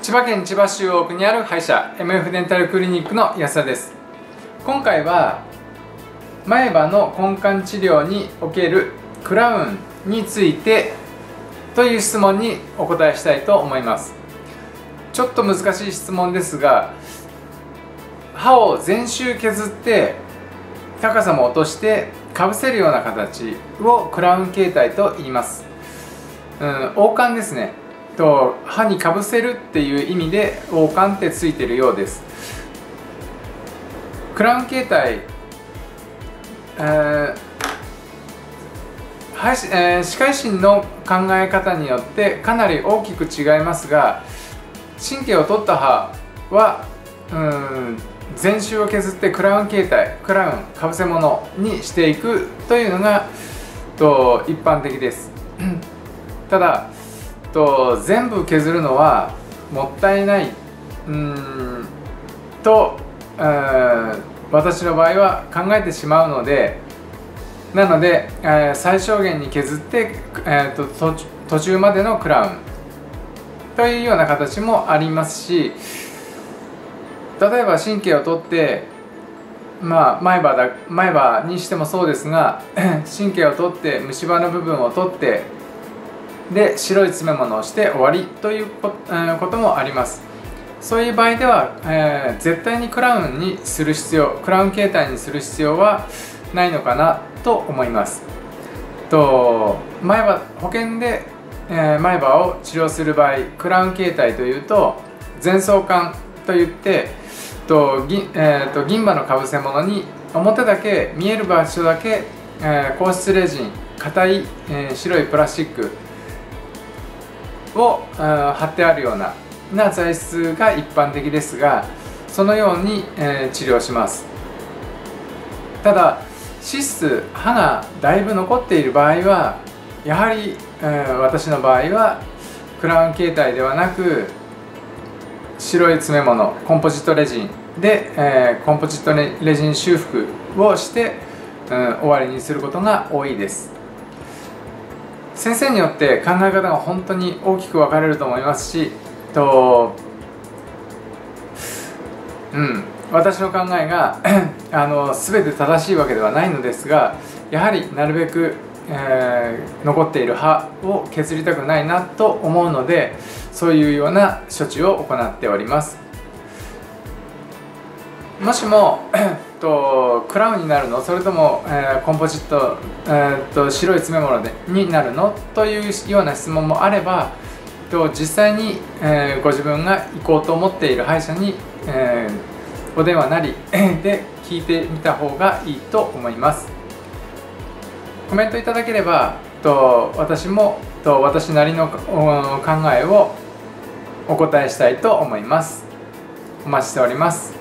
千葉県千葉市大奥にある歯医者 MF デンタルクリニックの安田です。今回は前歯の根幹治療におけるクラウンについてという質問にお答えしたいと思います。ちょっと難しい質問ですが歯を全周削って高さも落としてかぶせるような形をクラウン形態と言います、うん、王冠ですね。と歯にかぶせるっていう意味で王冠ってついてるようです。クラウン形態、えーえー、歯科医師の考え方によってかなり大きく違いますが神経を取った歯はうん全周を削ってクラウン形態クラウンかぶせ物にしていくというのがと一般的です。ただと全部削るのはもったいない。うんとうん私の場合は考えてしまうのでなので、えー、最小限に削って、えーと、途中までのクラウン。というような形もありますし例えば神経を取ってまあ前歯だ前歯にしてもそうですが神経を取って虫歯の部分を取ってで白い詰め物をして終わりということもあります。そういう場合では、えー、絶対にクラウンにする必要クラウン形態にする必要はないのかなと思います。と前歯保険で、えー、前歯を治療する場合クラウン形態というと前奏管といってと銀,、えーと、銀歯のかぶせ物に表だけ見える場所だけ、えー、硬質レジン硬い、えー、白いプラスチックを貼ってあるようなな材質が一般的ですがそのように、えー、治療します。ただ脂質歯がだいぶ残っている場合はやはり、えー、私の場合はクラウン形態ではなく白い詰め物コンポジットレジンで、えー、コンポジットレジン修復をして、うん、終わりにすることが多いです。先生によって考え方が本当に大きく分かれると思いますしとうん私の考えが あの全て正しいわけではないのですがやはりなるべく、えー、残っている歯を削りたくないなと思うのでそういうような処置を行っております。もしも とクラウンになるの？それとも、えー、コンポジット、えー、と白い詰め物でになるの？というような質問もあればと実際に、えー、ご自分が行こうと思っている歯医者に、えー、お電話なり で聞いてみた方がいいと思います。コメントいただければと私もと私なりの考えをお答えしたいと思います。お待ちしております。